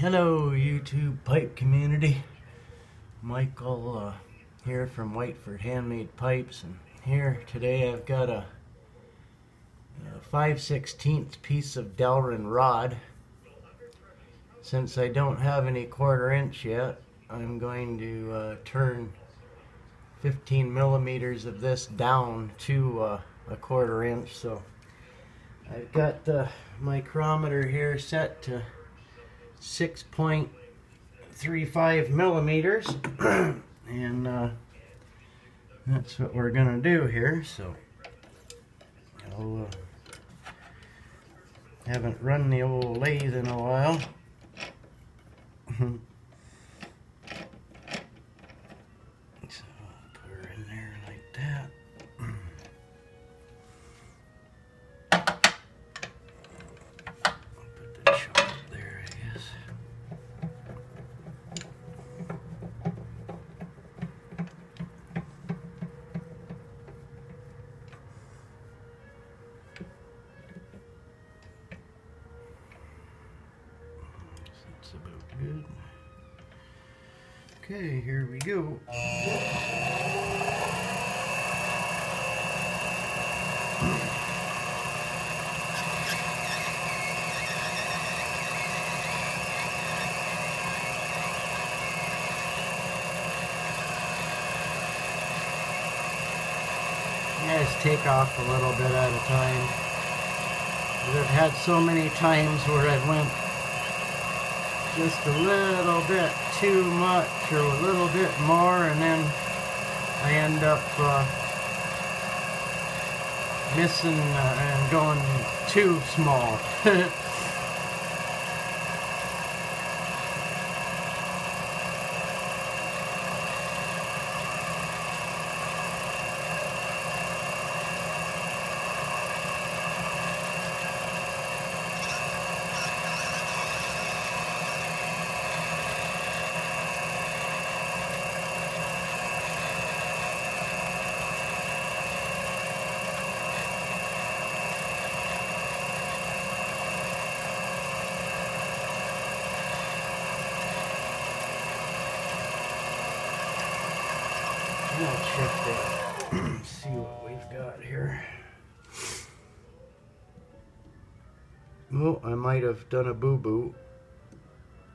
Hello YouTube pipe community. Michael uh, here from Whiteford Handmade Pipes and here today I've got a, a 5 16th piece of Delrin rod. Since I don't have any quarter inch yet I'm going to uh, turn 15 millimeters of this down to uh, a quarter inch so I've got the micrometer here set to 6.35 millimeters. And uh, that's what we're gonna do here so. I'll, uh, haven't run the old lathe in a while good. Okay, here we go. Just take off a little bit at a time. I've had so many times where I went just a little bit too much or a little bit more and then I end up uh, missing uh, and going too small. I'll check that. See what we've got here. Oh, I might have done a boo-boo.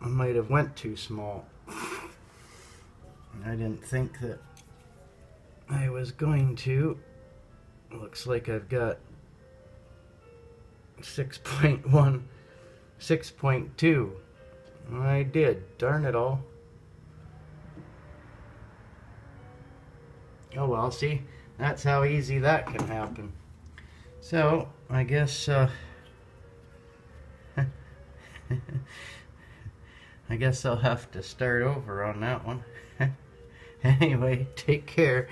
I might have went too small. I didn't think that I was going to. Looks like I've got 6.1, 6.2. I did. Darn it all. Oh well, see, that's how easy that can happen. So, I guess, uh, I guess I'll have to start over on that one. anyway, take care.